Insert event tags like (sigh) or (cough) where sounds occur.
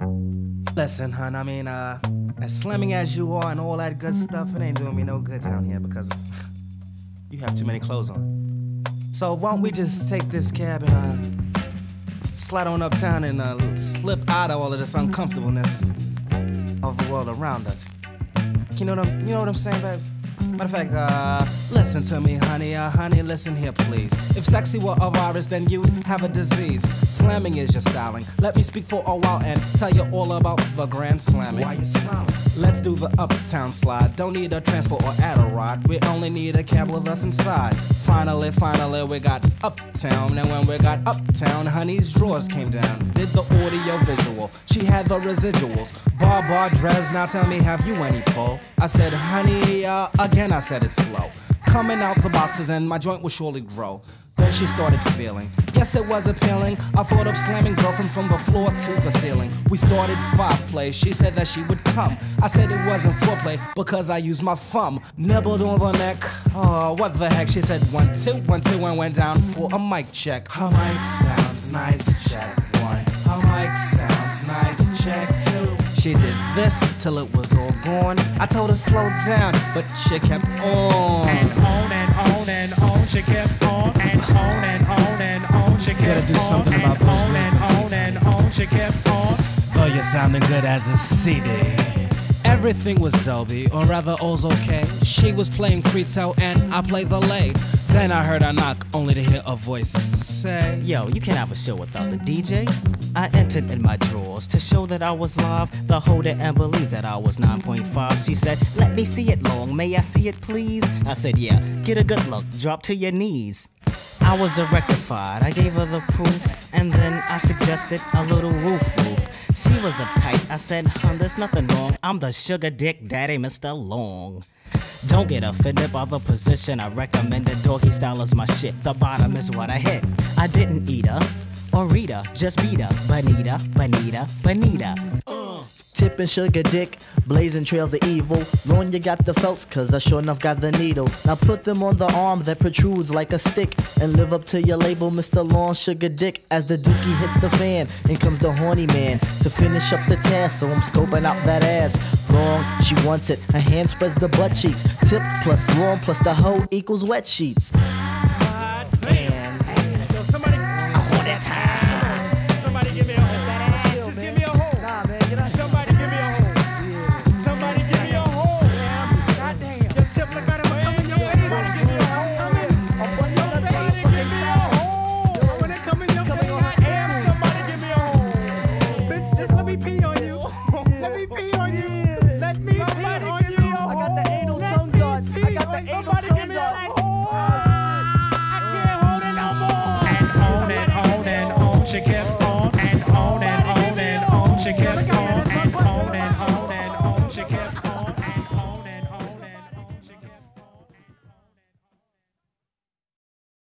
Listen, hun, I mean, uh, as slamming as you are and all that good stuff, it ain't doing me no good down here because you have too many clothes on. So why don't we just take this cab and uh, slide on uptown and uh, slip out of all of this uncomfortableness of the world around us? You know what I'm, you know what I'm saying, babes? Matter of fact, uh, listen to me, honey, uh, honey, listen here, please. If sexy were a virus, then you'd have a disease. Slamming is your styling. Let me speak for a while and tell you all about the grand slamming. Why you smiling? Let's do the uptown slide. Don't need a transfer or add a rod. We only need a cab with us inside. Finally, finally, we got uptown. And when we got uptown, honey's drawers came down. Did the audio visual. She had the residuals. Bar, bar, dress. Now tell me, have you any pull? I said, honey, uh, again, I said it slow. Coming out the boxes, and my joint will surely grow. Then she started feeling. Yes, it was appealing. I thought of slamming girlfriend from the floor to the ceiling. We started five play. She said that she would come. I said it wasn't foreplay because I used my thumb. Nibbled on the neck. Oh, what the heck? She said one, two, one, two, and went down for a mic check. Her mic sounds nice, check one. Her mic sounds nice, check two. She did this till it was all gone. I told her slow down, but she kept on. And on and on and on, she kept on and on and on and on, she kept gotta do something on about those on and on and on, she kept on. Though you're sounding good as a CD. Everything was Dolby, or rather all's okay. She was playing Frito and I played the lay. Then I heard a knock, only to hear a voice say, Yo, you can't have a show without the DJ. I entered in my drawers to show that I was live. The holder and believed that I was 9.5. She said, Let me see it long. May I see it, please? I said, Yeah, get a good look. Drop to your knees. I was a rectified. I gave her the proof, and then I suggested a little roof roof. She was uptight. I said, Hun, there's nothing wrong. I'm the sugar dick daddy, Mr. Long. Don't get offended by the position I recommended. Doggy style is my shit. The bottom is what I hit. I didn't eat her or read her, just beat her. Bonita, bonita, bonita. Tipping sugar dick, blazing trails of evil. Ron, you got the felts, cause I sure enough got the needle. Now put them on the arm that protrudes like a stick. And live up to your label, Mr. Long Sugar Dick. As the dookie hits the fan, in comes the horny man to finish up the task. So I'm scoping out that ass. Long, she wants it. Her hand spreads the butt cheeks. Tip plus long plus the hoe equals wet sheets. Bitch, just let me pee on you. (laughs) Let me pee on you. Let me pee on you. I got the anal tongue guards. I got the anal